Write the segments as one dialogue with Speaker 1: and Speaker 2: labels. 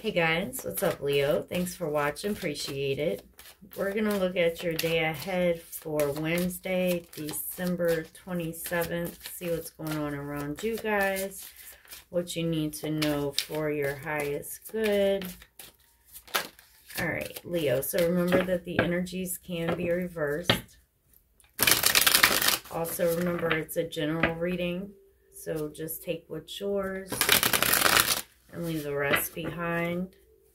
Speaker 1: Hey guys, what's up Leo? Thanks for watching, appreciate it. We're going to look at your day ahead for Wednesday, December 27th. See what's going on around you guys. What you need to know for your highest good. All right, Leo. So remember that the energies can be reversed. Also remember it's a general reading. So just take what's yours and leave the rest behind.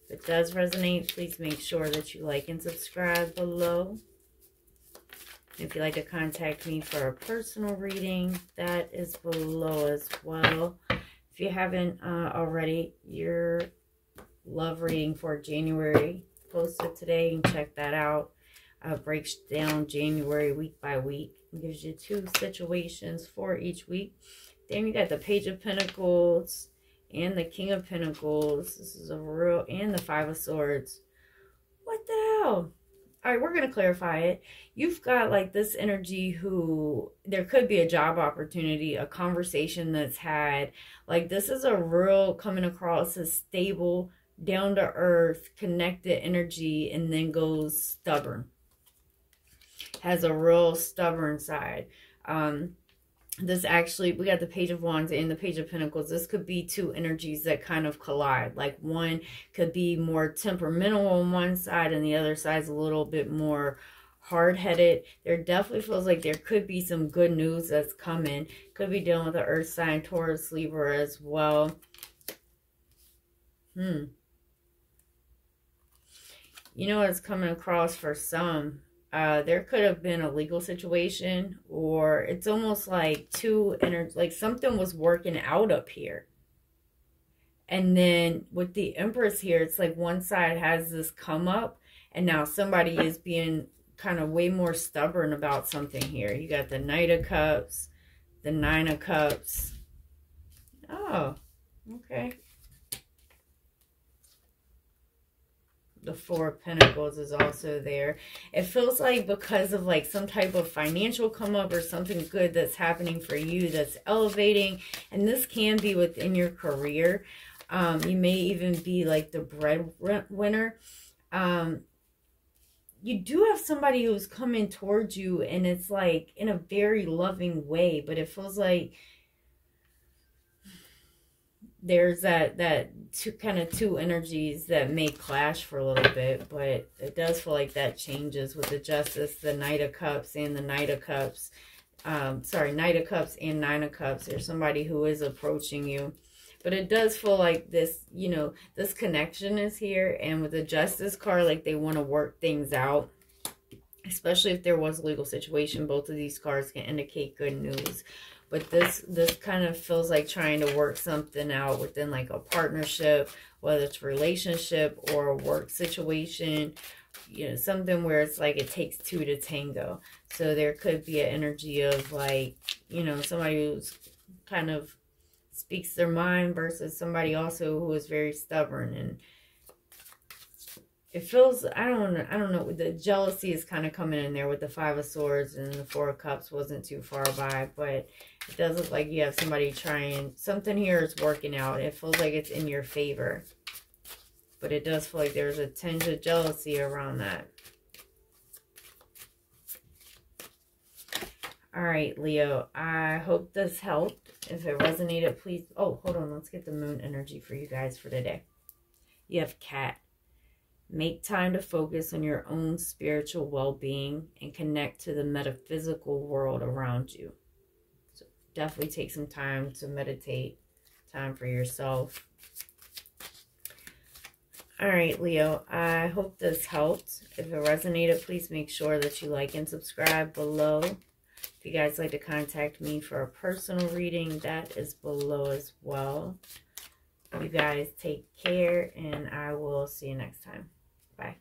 Speaker 1: If it does resonate, please make sure that you like and subscribe below. If you'd like to contact me for a personal reading, that is below as well. If you haven't uh, already, your love reading for January posted today. You can check that out. Uh, breaks down January week by week. gives you two situations for each week. Then you got the Page of Pentacles, and the King of Pentacles. This is a real, and the Five of Swords. What the hell? All right, we're going to clarify it. You've got like this energy who there could be a job opportunity, a conversation that's had. Like this is a real coming across as stable, down to earth, connected energy and then goes stubborn. Has a real stubborn side. Um, this actually we got the page of wands and the page of pentacles. This could be two energies that kind of collide. Like one could be more temperamental on one side and the other side's a little bit more hard-headed. There definitely feels like there could be some good news that's coming. Could be dealing with the earth sign taurus libra as well. Hmm. You know what's coming across for some uh, there could have been a legal situation or it's almost like two energy like something was working out up here. And then with the empress here it's like one side has this come up and now somebody is being kind of way more stubborn about something here. You got the knight of cups the nine of cups. Oh okay the four of pentacles is also there. It feels like because of like some type of financial come up or something good that's happening for you that's elevating and this can be within your career. Um you may even be like the breadwinner. Um you do have somebody who's coming towards you and it's like in a very loving way but it feels like there's that that two kind of two energies that may clash for a little bit but it does feel like that changes with the justice the knight of cups and the knight of cups. Um sorry knight of cups and nine of cups. There's somebody who is approaching you. But it does feel like this you know this connection is here and with the justice card like they want to work things out especially if there was a legal situation both of these cards can indicate good news. But this this kind of feels like trying to work something out within like a partnership whether it's relationship or a work situation you know something where it's like it takes two to tango. So there could be an energy of like you know somebody who's kind of speaks their mind versus somebody also who is very stubborn and it feels i don't i don't know the jealousy is kind of coming in there with the five of swords and the four of cups wasn't too far by but it does look like you have somebody trying something here is working out. It feels like it's in your favor. But it does feel like there's a tinge of jealousy around that. All right leo i hope this helped. If it resonated please oh hold on let's get the moon energy for you guys for today. You have cat Make time to focus on your own spiritual well-being and connect to the metaphysical world around you. So definitely take some time to meditate, time for yourself. All right, Leo, I hope this helped. If it resonated, please make sure that you like and subscribe below. If you guys like to contact me for a personal reading, that is below as well. You guys take care, and I will see you next time. Bye.